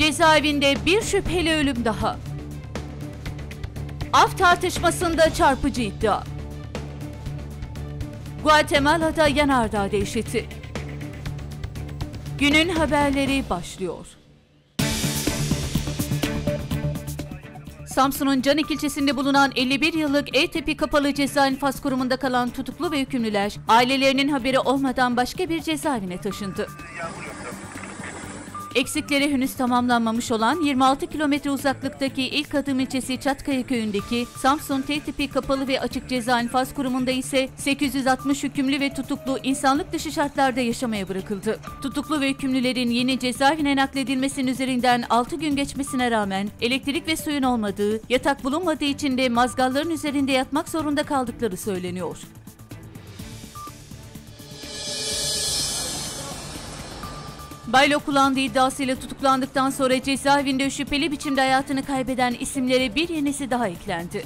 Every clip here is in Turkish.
Cezaevinde bir şüpheli ölüm daha. Af tartışmasında çarpıcı iddia. Guatemala'da yanardağ dehşeti. Günün haberleri başlıyor. Samsun'un Canik ilçesinde bulunan 51 yıllık E tipi kapalı ceza infaz kurumunda kalan tutuklu ve hükümlüler ailelerinin haberi olmadan başka bir cezaevine taşındı. Eksikleri henüz tamamlanmamış olan 26 kilometre uzaklıktaki ilk adım ilçesi Çatkaya köyündeki Samsun T kapalı ve açık ceza infaz kurumunda ise 860 hükümlü ve tutuklu insanlık dışı şartlarda yaşamaya bırakıldı. Tutuklu ve hükümlülerin yeni cezaevine nakledilmesinin üzerinden 6 gün geçmesine rağmen elektrik ve suyun olmadığı, yatak bulunmadığı için de mazgalların üzerinde yatmak zorunda kaldıkları söyleniyor. Baylo kullandığı iddiasıyla tutuklandıktan sonra cezaevinde şüpheli biçimde hayatını kaybeden isimlere bir yenisi daha eklendi.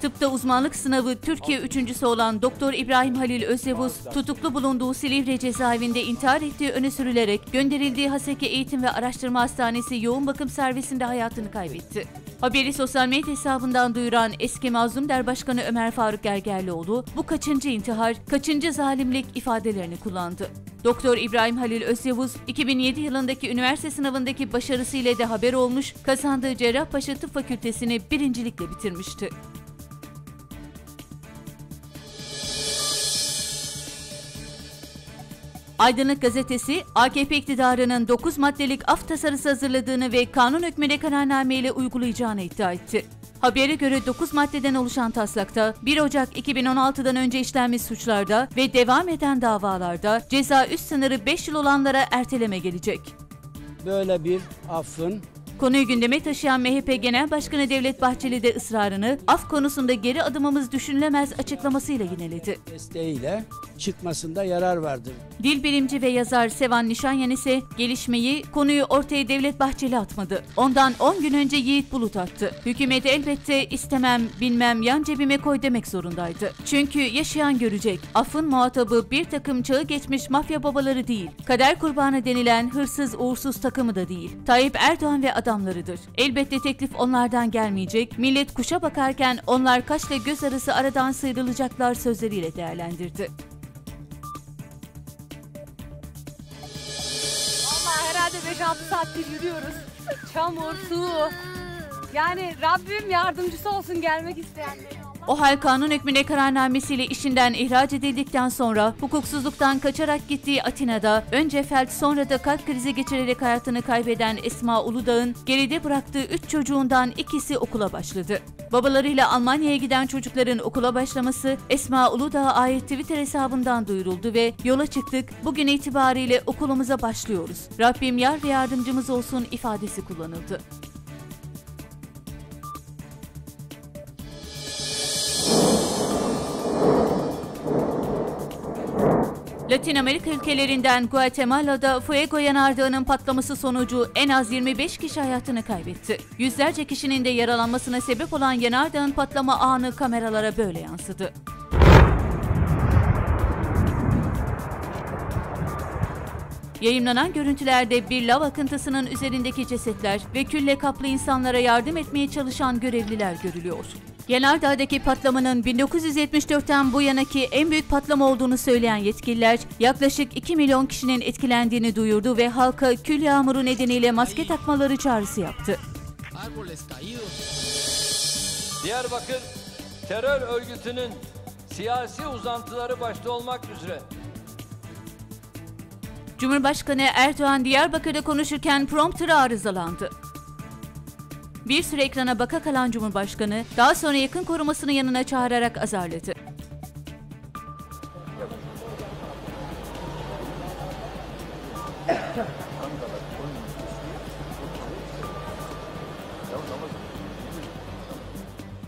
Tıpta uzmanlık sınavı Türkiye üçüncüsü olan Doktor İbrahim Halil Özyavuz, tutuklu bulunduğu Silivri cezaevinde intihar ettiği öne sürülerek gönderildiği Haseki Eğitim ve Araştırma Hastanesi yoğun bakım servisinde hayatını kaybetti. Haberi sosyal medya hesabından duyuran eski Mazlum Der Başkanı Ömer Faruk Gergerlioğlu, bu kaçıncı intihar, kaçıncı zalimlik ifadelerini kullandı. Doktor İbrahim Halil Özyavuz, 2007 yılındaki üniversite sınavındaki başarısıyla de haber olmuş, kazandığı Cerrahpaşa Tıp Fakültesini birincilikle bitirmişti. Aydınlık gazetesi, AKP iktidarının 9 maddelik af tasarısı hazırladığını ve kanun hükmüne kararnameyle uygulayacağını iddia etti. Habere göre 9 maddeden oluşan taslakta 1 Ocak 2016'dan önce işlenmiş suçlarda ve devam eden davalarda ceza üst sınırı 5 yıl olanlara erteleme gelecek. Böyle bir affın Konuyu gündeme taşıyan MHP Genel Başkanı Devlet Bahçeli de ısrarını af konusunda geri adımımız düşünülemez açıklamasıyla yineledi. desteğiyle çıkmasında yarar vardır. Dil bilimci ve yazar Sevan Nişanyan ise gelişmeyi konuyu ortaya Devlet Bahçeli atmadı. Ondan 10 gün önce Yiğit Bulut attı. Hükümet elbette istemem bilmem yan cebime koy demek zorundaydı. Çünkü yaşayan görecek. Affın muhatabı bir takım çağı geçmiş mafya babaları değil. Kader kurbanı denilen hırsız uğursuz takımı da değil. Tayyip Erdoğan ve adamlarıdır. Elbette teklif onlardan gelmeyecek. Millet kuşa bakarken onlar kaşla göz arası aradan sıyrılacaklar sözleriyle değerlendirdi. 5-6 saattir yürüyoruz. Çamur, su. Yani Rabbim yardımcısı olsun gelmek isteyenlerin. O hal kanun hükmüne kararnamesiyle işinden ihraç edildikten sonra hukuksuzluktan kaçarak gittiği Atina'da önce felç sonra da kalp krizi geçirerek hayatını kaybeden Esma Uludağ'ın geride bıraktığı 3 çocuğundan ikisi okula başladı. Babalarıyla Almanya'ya giden çocukların okula başlaması Esma Uludağ'a ait Twitter hesabından duyuruldu ve yola çıktık bugün itibariyle okulumuza başlıyoruz. Rabbim yar ve yardımcımız olsun ifadesi kullanıldı. Latin Amerika ülkelerinden Guatemala'da Fuego yanardağının patlaması sonucu en az 25 kişi hayatını kaybetti. Yüzlerce kişinin de yaralanmasına sebep olan yanardağın patlama anı kameralara böyle yansıdı. Yayınlanan görüntülerde bir lav akıntısının üzerindeki cesetler ve külle kaplı insanlara yardım etmeye çalışan görevliler görülüyor. Yanardağ'daki patlamanın 1974'ten bu yanaki en büyük patlama olduğunu söyleyen yetkililer yaklaşık 2 milyon kişinin etkilendiğini duyurdu ve halka kül yağmuru nedeniyle maske takmaları çağrısı yaptı. Diyarbakır terör örgütünün siyasi uzantıları başta olmak üzere Cumhurbaşkanı Erdoğan Diyarbakır'da konuşurken prompter arızalandı. Bir süre ekrana baka kalan Cumhurbaşkanı daha sonra yakın korumasını yanına çağırarak azarladı.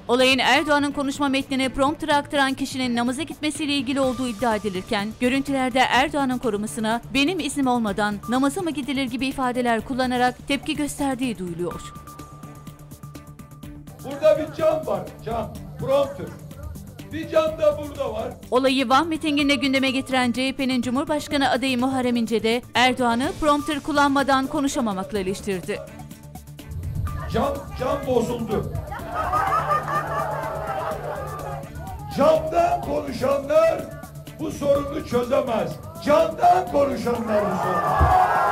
Olayın Erdoğan'ın konuşma metnini prompter'a aktaran kişinin namaza gitmesiyle ilgili olduğu iddia edilirken, görüntülerde Erdoğan'ın korumasına benim iznim olmadan namaza mı gidilir gibi ifadeler kullanarak tepki gösterdiği duyuluyor. Burada bir cam var, cam, prompter. Bir cam da burada var. Olayı Van mitinginde gündeme getiren CHP'nin Cumhurbaşkanı adayı Muharrem İnce de Erdoğan'ı prompter kullanmadan konuşamamakla eleştirdi. Cam, cam bozuldu. Camdan konuşanlar bu sorunu çözemez. Camdan konuşanlar bu sorunu.